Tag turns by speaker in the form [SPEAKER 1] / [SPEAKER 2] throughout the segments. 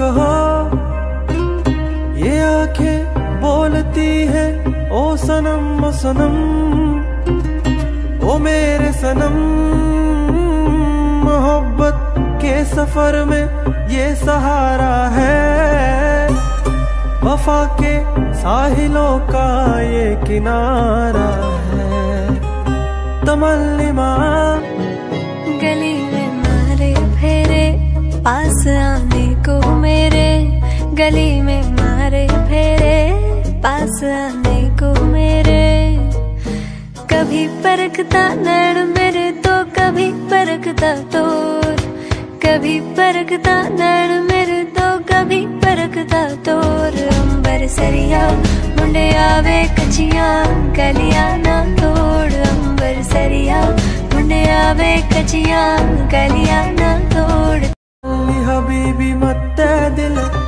[SPEAKER 1] कहो, ये आँखें बोलती है, ओ सनम ओ सनम, ओ मेरे सनम, मोहब्बत के सफ़र में ये सहारा है। वफा के साहिलों का ये किनारा है। तमल्लिमा
[SPEAKER 2] गली में मारे फेरे, पास आने को मेरे। कभी परखता नैण मेरे तो कभी परखता तोर। कभी परखता नैण मेरे तो कभी परखता तोर। अंबर सरिया, मुंडे आवे कचिया, गलिया ना तोड़। अंबर सरिया, मुंडे आवे कचिया, गलिया ना तोड़।
[SPEAKER 1] हबीबी मत दिल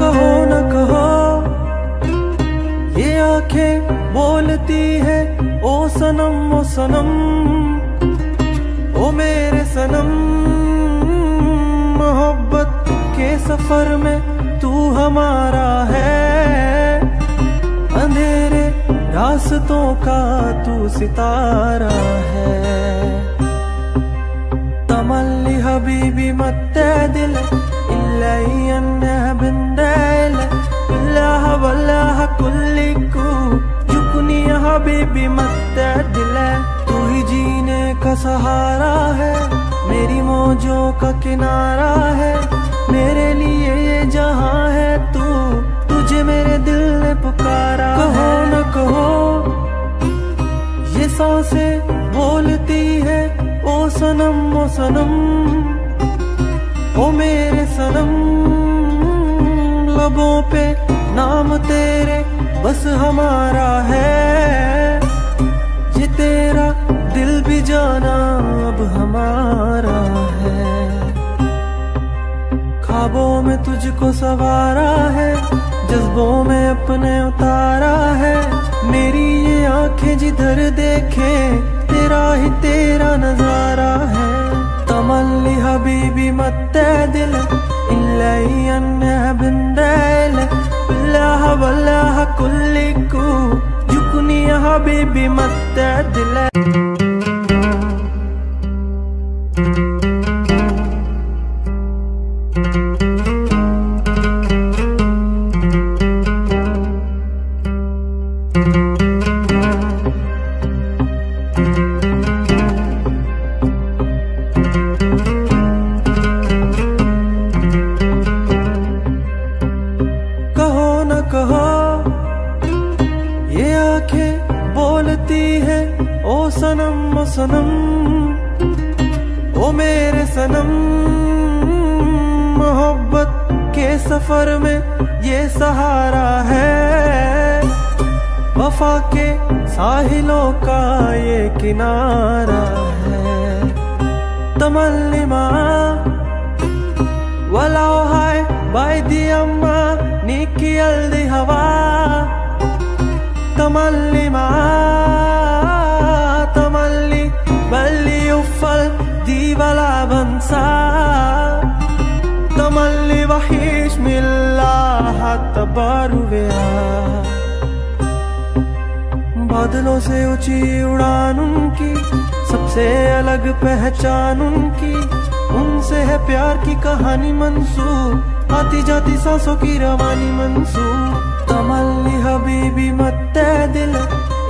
[SPEAKER 1] कहो न कहो ये आंखें बोलती है ओ सनम ओ सनम ओ मेरे सनम, मोहब्बत के सफ़र में तू हमारा है। अंधेरे रास्तों का तू सितारा है। तमल्ली हबीबी मत्ते दिल हबीबी मत दिल। तू ही जीने का सहारा है। मेरी मौजों का किनारा है। मेरे लिए ये जहाँ है तू। तुझे मेरे दिल ने पुकारा। कहो न कहो, ये साँसें बोलती है। ओ सनम ओ सनम, ओ मेरे सनम। लबों पे नाम तेरे, बस हमारा है। सवारा है, जज्बों में अपने उतारा है। मेरी ये आँखें जिधर देखे, तेरा ही तेरा नज़ारा है। तमल्ली हबीबी मत दिल कुल्लिकू युकुनी हबीबी मत दिल। सनम, ओ मेरे सनम, मोहब्बत के सफ़र में ये सहारा है। वफा के साहिलों का ये किनारा है। तमल्लिमा walau hai bai di amma niki हवा। hawa millah tabaru बादलों से ऊंची उड़ान उनकी सबसे अलग पहचान उनकी उनसे है प्यार की कहानी मंसूब आती जाती सांसों की रवानी मंसूब तमल्ली हबीबी मत्तदिल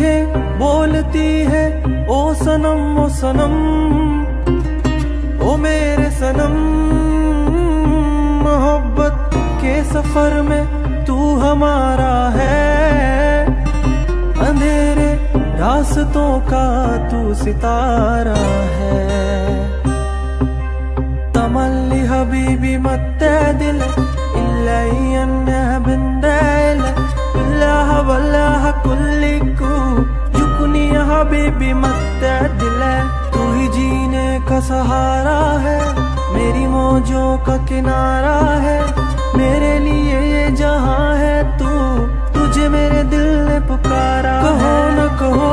[SPEAKER 1] आँखें बोलती है, ओ सनम ओ सनम, ओ मेरे सनम, मोहब्बत के सफ़र में तू हमारा है। अंधेरे रास्तों का तू सितारा है। तमल्ली हबीबी मत दिल भी मत दिल है। तू ही जीने का सहारा है। मेरी मौजों का किनारा है। मेरे लिए ये जहाँ है तू। तुझे मेरे दिल ने पुकारा कहो न कहो,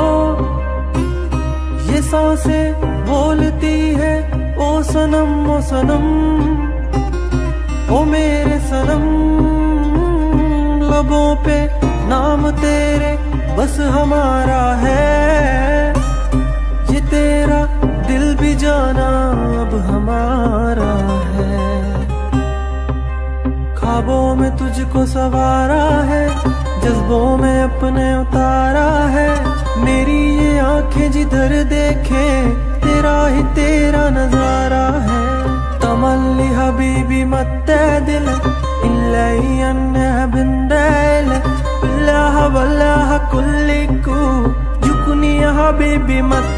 [SPEAKER 1] ये सांसे बोलती है। ओ सनम ओ सनम, ओ मेरे सनम। लबों पे नाम तेरे, बस हमारा है। तेरा दिल भी जाना अब हमारा है। खाबों में तुझको सवारा है, जज्बों में अपने उतारा है। मेरी ये आँखें जिधर देखे, तेरा ही तेरा नज़ारा है। तमल्ली हबीबी मत दिल बिंदल कुल्लिकू जुकुनी हबीबी मत